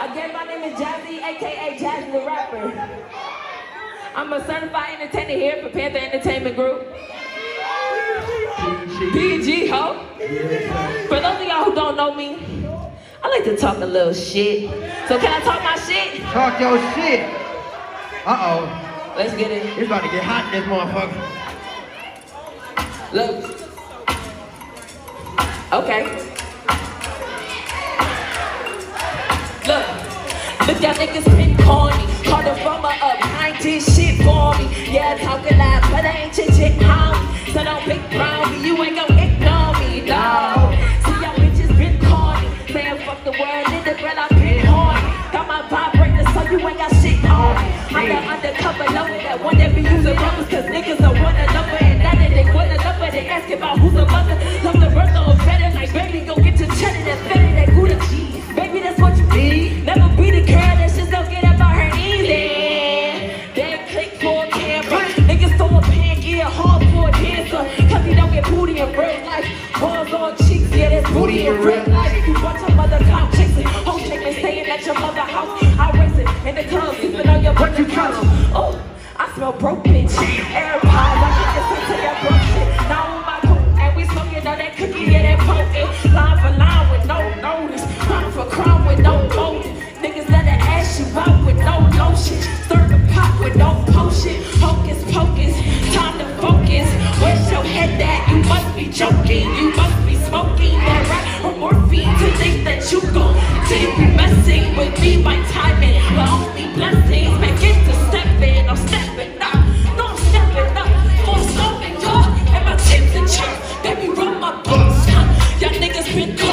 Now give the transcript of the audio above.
Again, my name is Jazzy, aka Jazzy Tha Rapper. I'm a certified entertainer here for Panther Entertainment Group. PG, ho. For those of y'all who don't know me, I like to talk a little shit. So can I talk my shit? Talk your shit. Uh-oh. Let's get it. It's about to get hot this motherfucker. Look. Okay. Look, y'all niggas been corny. Call the rummer up. I ain't did shit for me. Yeah, talking loud, but I ain't shit shit homie. So don't pick brown me. You ain't gon' ignore me, no. See, y'all bitches been corny. Man, fuck the world, in the bread, I've been horny. Got my vibrator, so you ain't got shit on me. I'm the undercover lover that one that be using rubbers, cause niggas are one another. Get booty life. Balls on cheeks, yeah, that's booty real life. You watch your mother clout chasing. Home chicken staying at your mother house. I race it in the club, sleeping on your you Oh, I smell broke, bitch. AirPods, I can listen to your broke shit. Now joking. You must be smoking that rat or morphine to think that you gon' keep messing with me. by timing, the only blessings begin to step in. I'm stepping up, no I'm stepping up for something, y'all. And my team's in check, they be run my boots. Huh? Y'all niggas been.